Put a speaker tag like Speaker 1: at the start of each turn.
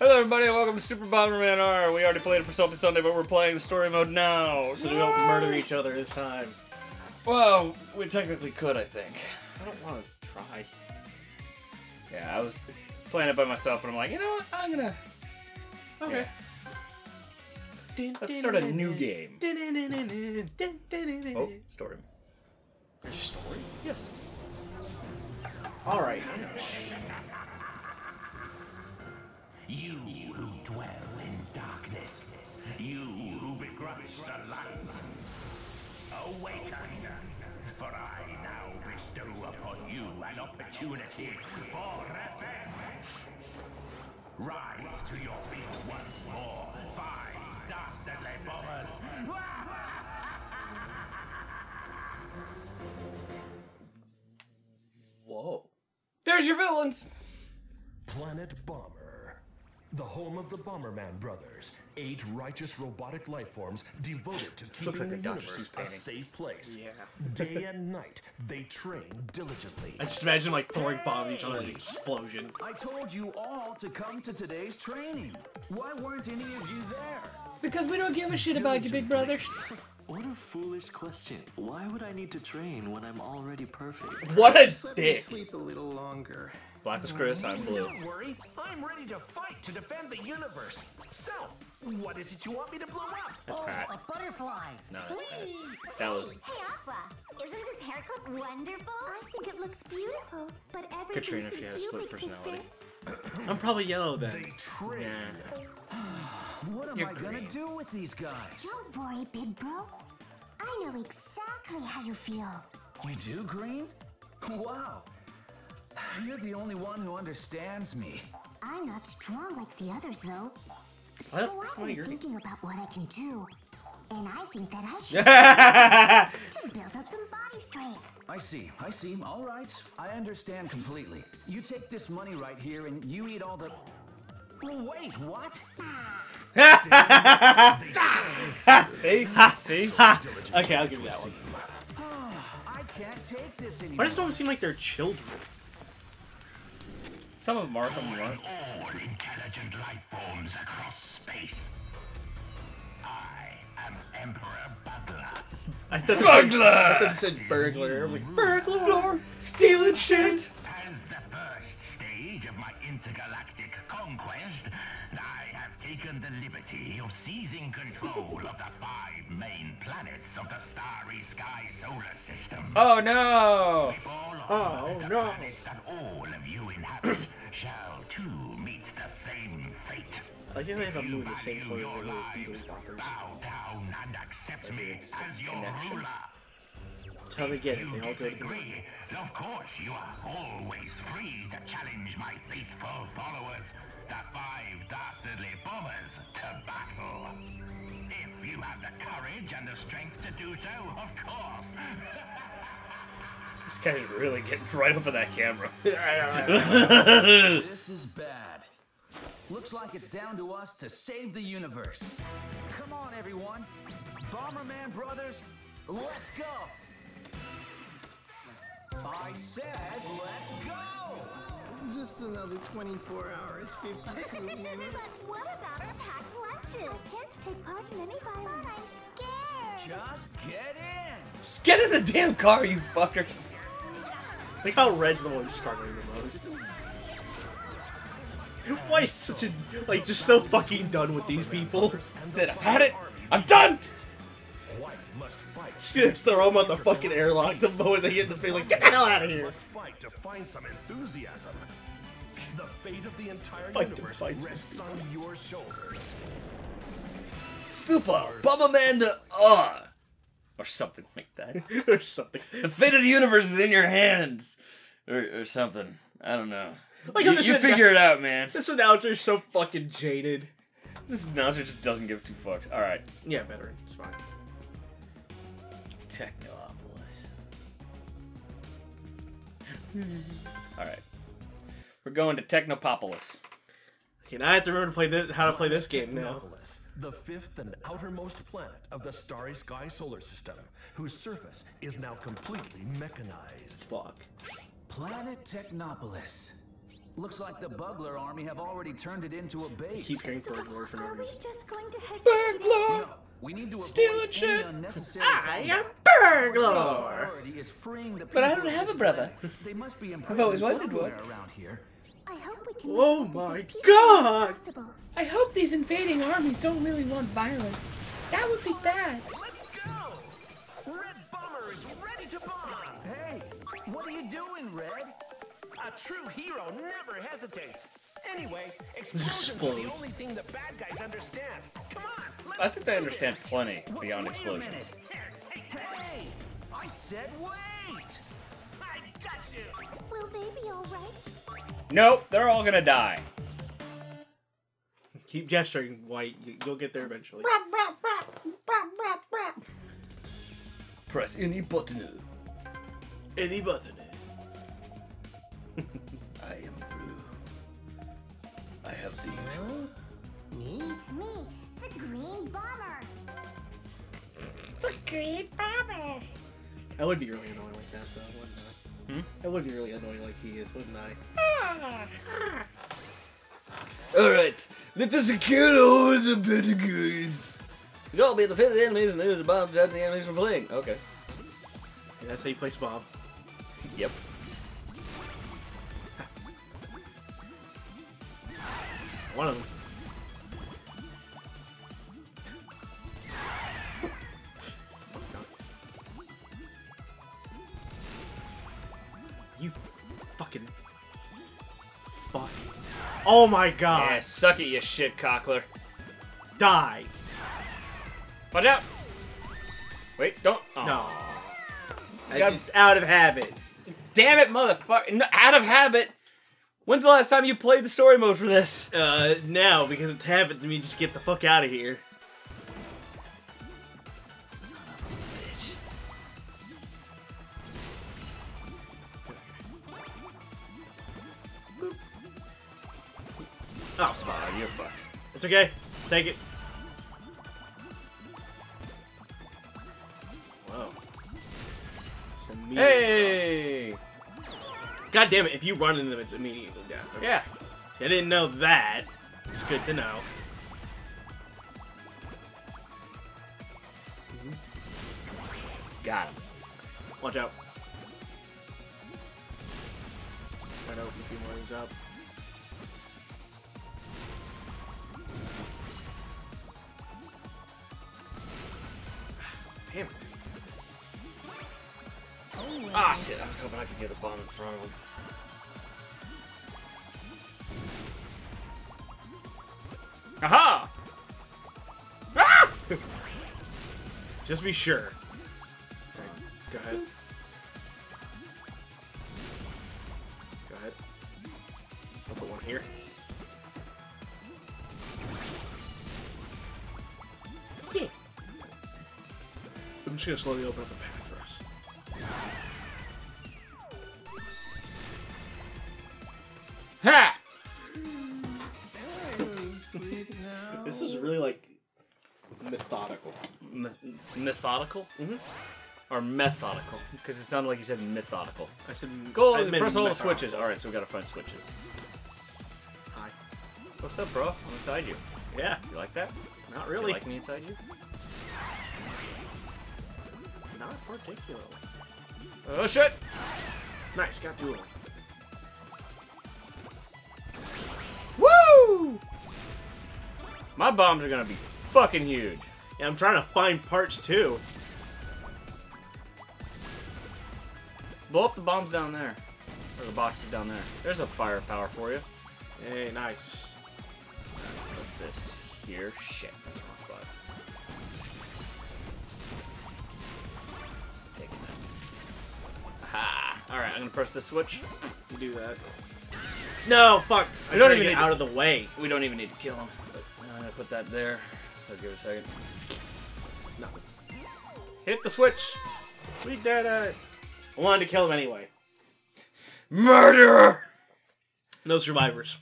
Speaker 1: Hello, everybody, and welcome to Super Bomberman R. We already played it for Salty Sunday, but we're playing the story mode now.
Speaker 2: So we don't murder each other this time.
Speaker 1: Well, we technically could, I think.
Speaker 2: I don't want to try.
Speaker 1: Yeah, I was playing it by myself, but I'm like, you know what? I'm gonna.
Speaker 2: Okay.
Speaker 1: Let's start a new game. Oh, story.
Speaker 2: There's story.
Speaker 1: Yes.
Speaker 2: All right.
Speaker 3: You who dwell in darkness, you who begrudge the light, awaken, for I now bestow upon you an opportunity for revenge. Rise to your feet once more, five dastardly bombers.
Speaker 2: Whoa.
Speaker 1: There's your villains.
Speaker 4: Planet Bomber. The home of the Bomberman brothers, eight righteous robotic life forms devoted to keeping
Speaker 2: like
Speaker 4: the
Speaker 2: Dr.
Speaker 4: universe a safe place.
Speaker 2: Yeah.
Speaker 4: Day and night, they train diligently.
Speaker 2: I just imagine like throwing bombs at each other in an explosion.
Speaker 5: I told you all to come to today's training. Why weren't any of you there?
Speaker 1: Because we don't give a shit about you, big brother.
Speaker 6: What a foolish question. Why would I need to train when I'm already perfect?
Speaker 2: What a
Speaker 7: Let me
Speaker 2: dick.
Speaker 7: sleep a little longer.
Speaker 1: Black was Chris, I'm blue.
Speaker 3: Don't worry, I'm ready to fight to defend the universe. So, what is it you want me to blow up?
Speaker 1: Oh, that's Pat.
Speaker 8: A butterfly.
Speaker 1: No, that's Pat. That was.
Speaker 8: Hey, Aqua, isn't this hair clip wonderful? I think it looks beautiful, but everything
Speaker 1: Katrina, if she
Speaker 8: suits
Speaker 1: had a
Speaker 8: you,
Speaker 1: split personality.
Speaker 2: I'm probably yellow then.
Speaker 4: They train.
Speaker 1: Yeah.
Speaker 5: What am
Speaker 1: You're
Speaker 5: I gonna do with these guys?
Speaker 8: Don't worry, big bro. I know exactly how you feel.
Speaker 5: You do, Green? Wow. You're the only one who understands me.
Speaker 8: I'm not strong like the others, though.
Speaker 2: What?
Speaker 8: So I've been thinking about what I can do. And I think that I should to build up some body strength.
Speaker 5: I see, I see. All right. I understand completely. You take this money right here and you eat all the. Wait, what?
Speaker 1: See? See?
Speaker 2: okay, I'll give you that one.
Speaker 5: Ah, I can't take this anymore.
Speaker 2: Why does it seem like they're children?
Speaker 1: Some of them are, some of them aren't.
Speaker 3: all intelligent life forms across space. I am Emperor Buggler.
Speaker 2: I thought it said,
Speaker 1: Burglar!
Speaker 2: I thought it said burglar. I was like, burglar!
Speaker 1: Stealing shit!
Speaker 3: As the first stage of my intergalactic conquest, I have taken the liberty of seizing control of the five main planets of the starry sky solar system.
Speaker 1: Oh no!
Speaker 2: Oh,
Speaker 3: the
Speaker 2: no.
Speaker 3: planets that all of you inhabit shall too meet the same fate.
Speaker 2: I like how they have a moon the same color as
Speaker 3: your
Speaker 2: their little
Speaker 3: lives,
Speaker 2: beetle walkers.
Speaker 3: Bow down and accept me as your
Speaker 1: connection.
Speaker 3: ruler.
Speaker 2: That's how they get it. They all go to the
Speaker 3: Disagree? Of course, you are always free to challenge my faithful followers, the five dastardly bombers, to battle. If you have the courage and the strength to do so, of course.
Speaker 1: This guy's really getting right up in that camera.
Speaker 5: This is bad. Looks like it's down to us to save the universe. Come on, everyone. Bomberman Brothers, let's go. I said, let's go.
Speaker 7: Just another 24 hours, 52 minutes.
Speaker 8: But what about our packed lunches? I can't take part in any violence. But I'm scared.
Speaker 5: Just get in.
Speaker 1: Just get in the damn car, you fuckers!
Speaker 2: Like how Red's the one struggling the most. Why is such a like just so fucking done with these people?
Speaker 1: Said I've had it. I'm done.
Speaker 4: White must fight.
Speaker 2: Just gonna throw them out the fucking airlock the moment they hit the space. Like get the hell out of here!
Speaker 4: Must fight to find some enthusiasm. The fate of the entire
Speaker 2: Fight
Speaker 4: universe
Speaker 2: find
Speaker 4: rests on your shoulders.
Speaker 1: Super Bomberman the uh, or something like that.
Speaker 2: or something.
Speaker 1: The fate of the universe is in your hands, or, or something. I don't know.
Speaker 2: Like
Speaker 1: you,
Speaker 2: how this
Speaker 1: you
Speaker 2: is-
Speaker 1: figure it out, man.
Speaker 2: This announcer's so fucking jaded.
Speaker 1: This announcer just doesn't give two fucks. All right,
Speaker 2: Yeah, veteran. It's fine.
Speaker 1: Technopolis. All right, we're going to Technopolis.
Speaker 2: Okay, now I have to remember to play this, how to play this game now.
Speaker 4: Technopolis, the fifth and outermost planet of the starry sky solar system, whose surface is now completely mechanized.
Speaker 2: Fuck.
Speaker 5: Planet Technopolis. Looks like the Buggler army have already turned it into a base.
Speaker 2: Keep hearing burglar for no
Speaker 8: Are we just going to head straight in?
Speaker 5: No, we need to avoid
Speaker 1: Stealing
Speaker 5: any
Speaker 1: shit.
Speaker 5: unnecessary
Speaker 2: I am
Speaker 5: combat.
Speaker 2: Burglar.
Speaker 5: Priority is freeing the
Speaker 1: But I don't have a brother.
Speaker 5: They must be
Speaker 1: I've always wanted one.
Speaker 5: around here.
Speaker 8: I hope we can
Speaker 2: Oh my
Speaker 8: this as peacefully as
Speaker 2: God.
Speaker 9: I hope these invading armies don't really want violence. That would be bad.
Speaker 10: Let's go! Red Bomber is ready to bomb!
Speaker 5: Hey, what are you doing, Red?
Speaker 10: A true hero never hesitates. Anyway, explosions are the only thing the bad guys understand. Come on, let's
Speaker 1: I think they understand
Speaker 10: this.
Speaker 1: plenty beyond
Speaker 5: Wait
Speaker 1: explosions.
Speaker 5: minute.
Speaker 10: Here, take
Speaker 5: Hey, I said wait.
Speaker 10: I got you.
Speaker 8: Will they be all right?
Speaker 1: Nope, they're all gonna die.
Speaker 2: Keep gesturing, White. You- You'll get there eventually.
Speaker 1: Press any button.
Speaker 2: Any button.
Speaker 1: I am blue. I have the usual.
Speaker 8: It's me, the Green Bomber.
Speaker 2: I would be really annoying like that, though, wouldn't I?
Speaker 1: Hmm?
Speaker 2: I would be really annoying like he is, wouldn't I?
Speaker 1: Alright, let us kill all the bad guys. You all be the fifth enemies and use the bombs out the enemies from playing. Okay.
Speaker 2: Yeah, that's how you place Bob.
Speaker 1: Yep.
Speaker 2: One of them. Fuck. Oh my god.
Speaker 1: Yeah, suck it, you shit cockler.
Speaker 2: Die.
Speaker 1: Watch out! Wait, don't. Oh.
Speaker 2: No.
Speaker 1: God-
Speaker 2: It's out of habit.
Speaker 1: Damn it, motherfucker! No, out of habit. When's the last time you played the story mode for this?
Speaker 2: Uh, now, because it's habit to me, just get the fuck out of here. Oh, fuck.
Speaker 1: Oh, you're fucked.
Speaker 2: It's okay. Take it. Whoa.
Speaker 1: Hey!
Speaker 2: death. God damn it, if you run into them, it's immediately death. Okay.
Speaker 1: Yeah.
Speaker 2: See, I didn't know that. It's good to know. Mm-hmm.
Speaker 1: Got him.
Speaker 2: Watch out. Try to open a few more things up.
Speaker 1: Ah, shit. I was hoping I could get the bomb in front of him. Aha! Ah!
Speaker 2: Just be sure. Okay, go ahead. Go ahead. I'll put one here.
Speaker 1: Yeah.
Speaker 2: I'm just gonna slowly open up the path This is really like methodical.
Speaker 1: Me- methodical? Mm-hmm. Or methodical? Because it sounded like you said methodical.
Speaker 2: I said
Speaker 1: Go
Speaker 2: I
Speaker 1: press all the switches. Alright, so we gotta find switches.
Speaker 2: Hi.
Speaker 1: What's up, bro? I'm inside you.
Speaker 2: Yeah,
Speaker 1: You like that?
Speaker 2: not
Speaker 1: Do you
Speaker 2: really.
Speaker 1: like me inside you?
Speaker 2: Not particularly.
Speaker 1: Oh shit!
Speaker 2: Nice, got two of them.
Speaker 1: My bombs are gonna be fucking huge.
Speaker 2: Yeah, I'm trying to find parts too.
Speaker 1: Blow up the bombs down there. Or the boxes down there. There's a firepower for you.
Speaker 2: Hey, nice.
Speaker 1: Put this here. Shit, that's the wrong button. Taking that. Aha! Alright, I'm gonna press the switch.
Speaker 2: You do that. No, fuck.
Speaker 1: We
Speaker 2: I'm
Speaker 1: don't
Speaker 2: trying to
Speaker 1: even
Speaker 2: get
Speaker 1: need
Speaker 2: out
Speaker 1: to-
Speaker 2: of the way.
Speaker 1: We don't even need to kill him. But I'm gonna put that there. I'll give it a second.
Speaker 2: No.
Speaker 1: Hit the switch!
Speaker 2: We did it. I wanted to kill him anyway.
Speaker 1: Murder!
Speaker 2: No survivors.